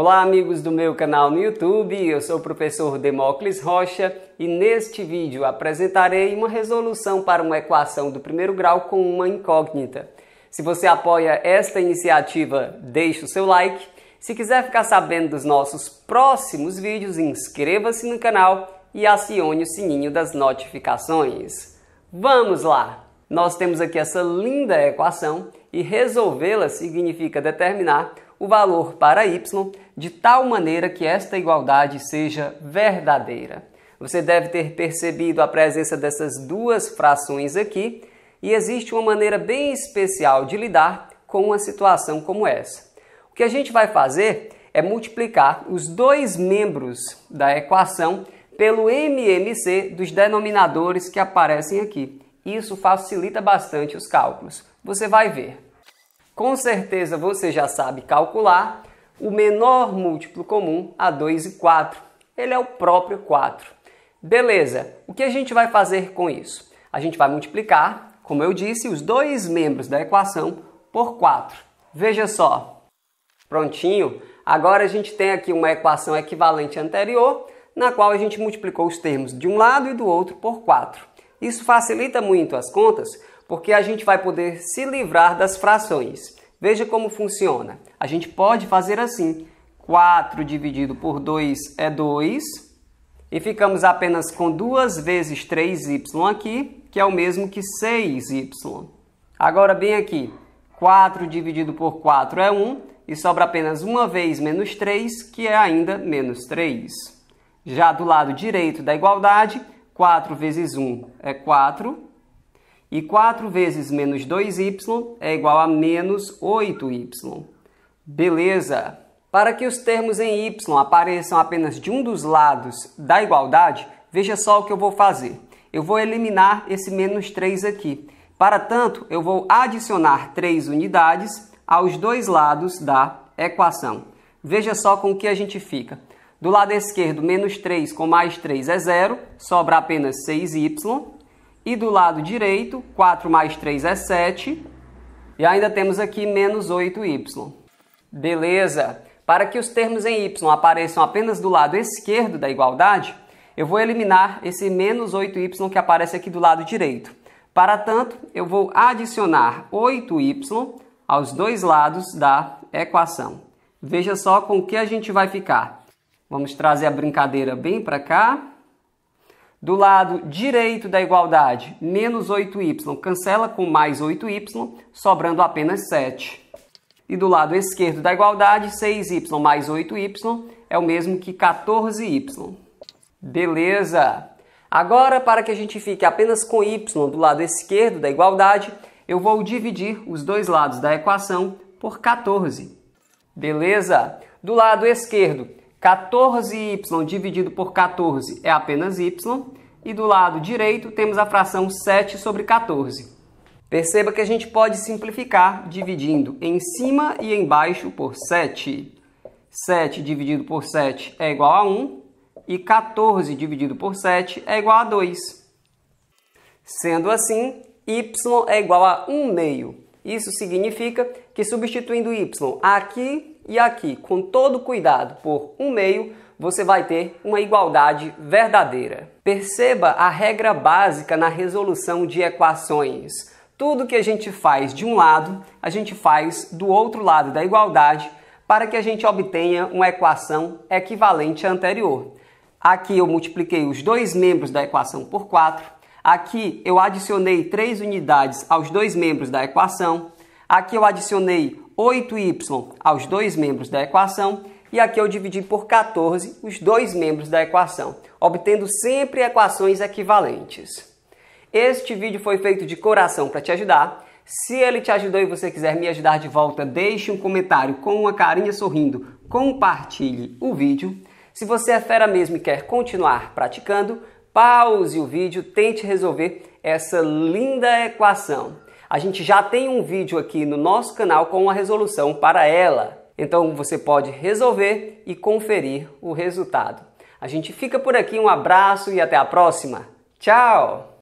Olá, amigos do meu canal no YouTube. Eu sou o professor Demócles Rocha e neste vídeo apresentarei uma resolução para uma equação do primeiro grau com uma incógnita. Se você apoia esta iniciativa, deixe o seu like. Se quiser ficar sabendo dos nossos próximos vídeos, inscreva-se no canal e acione o sininho das notificações. Vamos lá! Nós temos aqui essa linda equação e resolvê-la significa determinar o valor para y de tal maneira que esta igualdade seja verdadeira. Você deve ter percebido a presença dessas duas frações aqui e existe uma maneira bem especial de lidar com uma situação como essa. O que a gente vai fazer é multiplicar os dois membros da equação pelo MMC dos denominadores que aparecem aqui. Isso facilita bastante os cálculos. Você vai ver. Com certeza você já sabe calcular o menor múltiplo comum a 2 e 4. Ele é o próprio 4. Beleza, o que a gente vai fazer com isso? A gente vai multiplicar, como eu disse, os dois membros da equação por 4. Veja só. Prontinho? Agora a gente tem aqui uma equação equivalente anterior, na qual a gente multiplicou os termos de um lado e do outro por 4. Isso facilita muito as contas, porque a gente vai poder se livrar das frações. Veja como funciona. A gente pode fazer assim. 4 dividido por 2 é 2. E ficamos apenas com 2 vezes 3y aqui, que é o mesmo que 6y. Agora, bem aqui, 4 dividido por 4 é 1, e sobra apenas uma vez menos 3, que é ainda menos 3. Já do lado direito da igualdade, 4 vezes 1 é 4, e 4 vezes menos 2y é igual a menos 8y. Beleza! Para que os termos em y apareçam apenas de um dos lados da igualdade, veja só o que eu vou fazer. Eu vou eliminar esse menos 3 aqui. Para tanto, eu vou adicionar 3 unidades aos dois lados da equação. Veja só com o que a gente fica. Do lado esquerdo, menos 3 com mais 3 é zero, sobra apenas 6y. E do lado direito, 4 mais 3 é 7. E ainda temos aqui menos 8y. Beleza! Para que os termos em y apareçam apenas do lado esquerdo da igualdade, eu vou eliminar esse menos 8y que aparece aqui do lado direito. Para tanto, eu vou adicionar 8y aos dois lados da equação. Veja só com o que a gente vai ficar. Vamos trazer a brincadeira bem para cá. Do lado direito da igualdade, menos 8y cancela com mais 8y, sobrando apenas 7. E do lado esquerdo da igualdade, 6y mais 8y é o mesmo que 14y. Beleza! Agora, para que a gente fique apenas com y do lado esquerdo da igualdade, eu vou dividir os dois lados da equação por 14. Beleza? Do lado esquerdo, 14y dividido por 14 é apenas y. E do lado direito temos a fração 7 sobre 14. Perceba que a gente pode simplificar dividindo em cima e embaixo por 7. 7 dividido por 7 é igual a 1 e 14 dividido por 7 é igual a 2. Sendo assim, y é igual a 1 meio. Isso significa que substituindo y aqui e aqui, com todo cuidado, por 1 meio, você vai ter uma igualdade verdadeira. Perceba a regra básica na resolução de equações. Tudo que a gente faz de um lado, a gente faz do outro lado da igualdade para que a gente obtenha uma equação equivalente à anterior. Aqui eu multipliquei os dois membros da equação por 4. Aqui eu adicionei 3 unidades aos dois membros da equação. Aqui eu adicionei 8y aos dois membros da equação. E aqui eu dividi por 14 os dois membros da equação, obtendo sempre equações equivalentes. Este vídeo foi feito de coração para te ajudar. Se ele te ajudou e você quiser me ajudar de volta, deixe um comentário com uma carinha sorrindo, compartilhe o vídeo. Se você é fera mesmo e quer continuar praticando, pause o vídeo, tente resolver essa linda equação. A gente já tem um vídeo aqui no nosso canal com uma resolução para ela. Então você pode resolver e conferir o resultado. A gente fica por aqui, um abraço e até a próxima. Tchau!